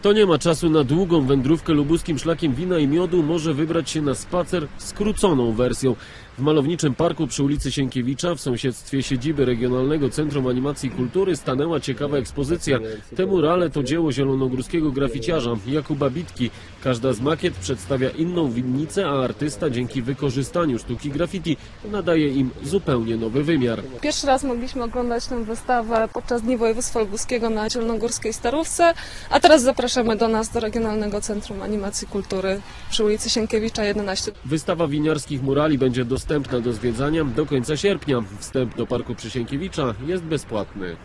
Kto nie ma czasu na długą wędrówkę lubuskim szlakiem wina i miodu, może wybrać się na spacer skróconą wersją. W malowniczym parku przy ulicy Sienkiewicza, w sąsiedztwie siedziby Regionalnego Centrum Animacji i Kultury, stanęła ciekawa ekspozycja. Te murale to dzieło zielonogórskiego graficiarza Jakuba Bitki. Każda z makiet przedstawia inną winnicę, a artysta dzięki wykorzystaniu sztuki graffiti nadaje im zupełnie nowy wymiar. Pierwszy raz mogliśmy oglądać tę wystawę podczas Dni Województwa Lubuskiego na Zielonogórskiej Starówce, a teraz zapraszamy do nas do Regionalnego Centrum Animacji Kultury przy ulicy Sienkiewicza 11. Wystawa winiarskich murali będzie dostępna do zwiedzania do końca sierpnia. Wstęp do parku przy Sienkiewicza jest bezpłatny.